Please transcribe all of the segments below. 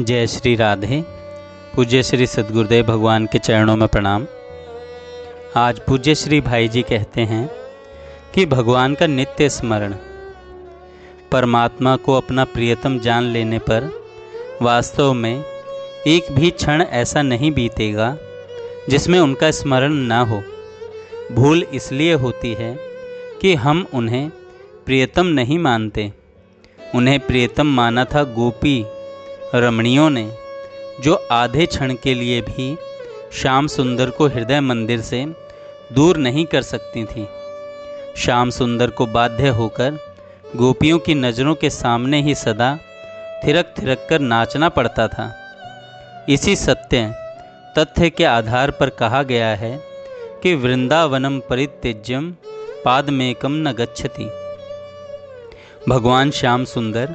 जय श्री राधे। पूज्य श्री सदगुरुदेव भगवान के चरणों में प्रणाम। आज पूज्य श्री भाई जी कहते हैं कि भगवान का नित्य स्मरण, परमात्मा को अपना प्रियतम जान लेने पर वास्तव में एक भी क्षण ऐसा नहीं बीतेगा जिसमें उनका स्मरण ना हो। भूल इसलिए होती है कि हम उन्हें प्रियतम नहीं मानते। उन्हें प्रियतम माना था गोपी रमणियों ने, जो आधे क्षण के लिए भी श्याम सुंदर को हृदय मंदिर से दूर नहीं कर सकती थी, श्याम सुंदर को बाध्य होकर गोपियों की नज़रों के सामने ही सदा थिरक थिरक कर नाचना पड़ता था। इसी सत्य, तथ्य के आधार पर कहा गया है कि वृंदावनम परित्यज्यम पादमेकम न गच्छति। भगवान श्याम सुंदर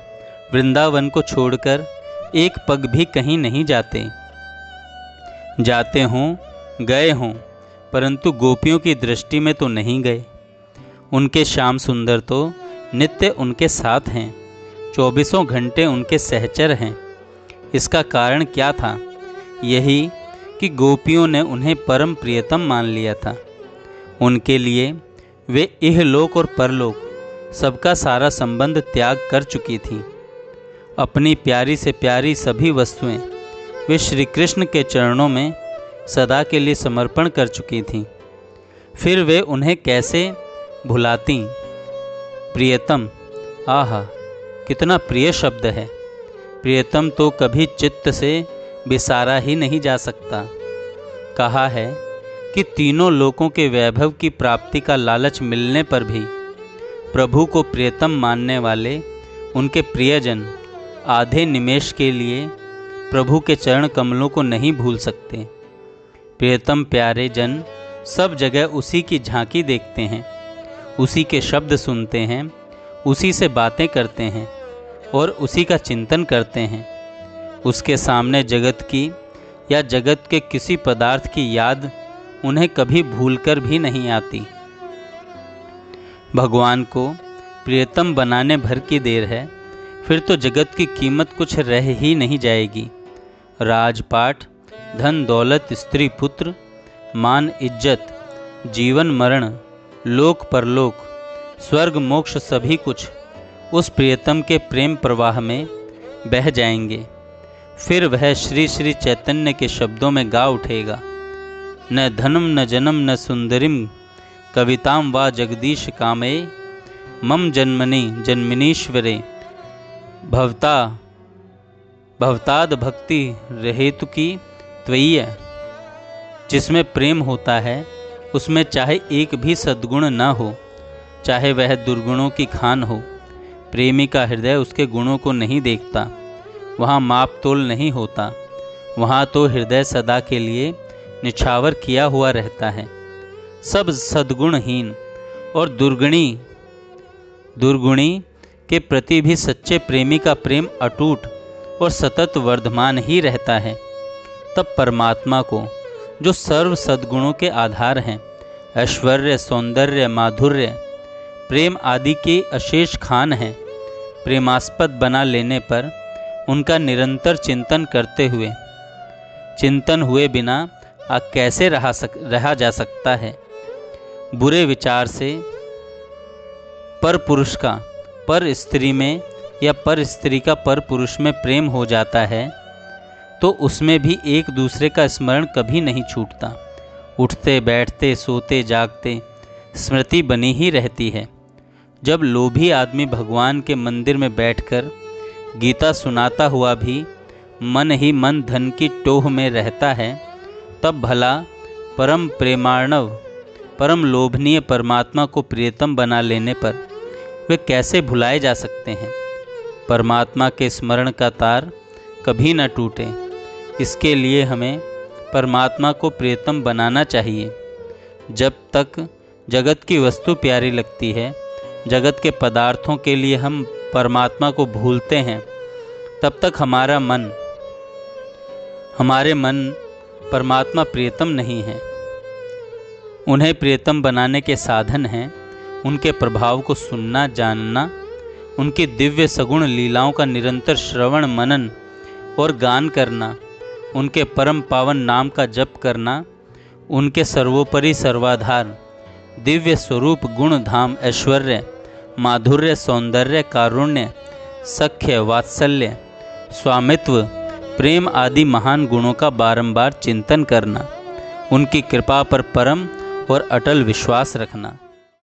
वृंदावन को छोड़कर एक पग भी कहीं नहीं जाते। जाते हों, गए हों, परंतु गोपियों की दृष्टि में तो नहीं गए। उनके श्याम सुंदर तो नित्य उनके साथ हैं, चौबीसों घंटे उनके सहचर हैं। इसका कारण क्या था? यही कि गोपियों ने उन्हें परम प्रियतम मान लिया था। उनके लिए वे इहलोक और परलोक, सबका सारा संबंध त्याग कर चुकी थी। अपनी प्यारी से प्यारी सभी वस्तुएँ वे श्री कृष्ण के चरणों में सदा के लिए समर्पण कर चुकी थीं। फिर वे उन्हें कैसे भुलाती? प्रियतम, आहा, कितना प्रिय शब्द है। प्रियतम तो कभी चित्त से बिसारा ही नहीं जा सकता। कहा है कि तीनों लोकों के वैभव की प्राप्ति का लालच मिलने पर भी प्रभु को प्रियतम मानने वाले उनके प्रियजन आधे निमेश के लिए प्रभु के चरण कमलों को नहीं भूल सकते। प्रियतम प्यारे जन, सब जगह उसी की झांकी देखते हैं, उसी के शब्द सुनते हैं, उसी से बातें करते हैं और उसी का चिंतन करते हैं। उसके सामने जगत की या जगत के किसी पदार्थ की याद उन्हें कभी भूलकर भी नहीं आती। भगवान को प्रियतम बनाने भर की देर है। फिर तो जगत की कीमत कुछ रह ही नहीं जाएगी। राजपाट, धन, दौलत, स्त्री, पुत्र, मान, इज़्ज़त, जीवन, मरण, लोक, परलोक, स्वर्ग, मोक्ष, सभी कुछ उस प्रियतम के प्रेम प्रवाह में बह जाएँगे। फिर वह श्री श्री चैतन्य के शब्दों में गा उठेगा। न धनम, न जन्म, न सुंदरिम, कविताम वा जगदीश कामे, मम जन्मनि जन्मिनीश्वरे। भवता, भवताद भक्ति रहेतु की त्वय्य। जिसमें प्रेम होता है, उसमें चाहे एक भी सद्गुण न हो, चाहे वह दुर्गुणों की खान हो, प्रेमी का हृदय उसके गुणों को नहीं देखता, वहाँ माप तोल नहीं होता, वहाँ तो हृदय सदा के लिए निछावर किया हुआ रहता है। सब सद्गुणहीन और दुर्गुणी दुर्गुणी के प्रति भी सच्चे प्रेमी का प्रेम अटूट और सतत वर्धमान ही रहता है। तब परमात्मा को, जो सर्व सद्गुणों के आधार हैं, ऐश्वर्य, सौंदर्य, माधुर्य, प्रेम आदि के अशेष खान हैं, प्रेमास्पद बना लेने पर उनका निरंतर चिंतन करते हुए, चिंतन हुए बिना आ कैसे रहा सक, रहा जा सकता है? बुरे विचार से, पर पुरुष का पर स्त्री में या पर स्त्री का पर पुरुष में प्रेम हो जाता है तो उसमें भी एक दूसरे का स्मरण कभी नहीं छूटता। उठते, बैठते, सोते, जागते, स्मृति बनी ही रहती है। जब लोभी आदमी भगवान के मंदिर में बैठकर गीता सुनाता हुआ भी मन ही मन धन की टोह में रहता है, तब भला परम प्रेमाणव परम लोभनीय परमात्मा को प्रियतम बना लेने पर वे कैसे भुलाए जा सकते हैं? परमात्मा के स्मरण का तार कभी न टूटे। इसके लिए हमें परमात्मा को प्रियतम बनाना चाहिए। जब तक जगत की वस्तु प्यारी लगती है, जगत के पदार्थों के लिए हम परमात्मा को भूलते हैं, तब तक हमारा मन, हमारे मन परमात्मा प्रियतम नहीं है। उन्हें प्रियतम बनाने के साधन हैं। उनके प्रभाव को सुनना, जानना, उनकी दिव्य सगुण लीलाओं का निरंतर श्रवण, मनन और गान करना, उनके परम पावन नाम का जप करना, उनके सर्वोपरि सर्वाधार, दिव्य स्वरूप गुण धाम ऐश्वर्य, माधुर्य, सौंदर्य, कारुण्य, सख्य, वात्सल्य, स्वामित्व, प्रेम आदि महान गुणों का बारंबार चिंतन करना, उनकी कृपा पर परम और अटल विश्वास रखना।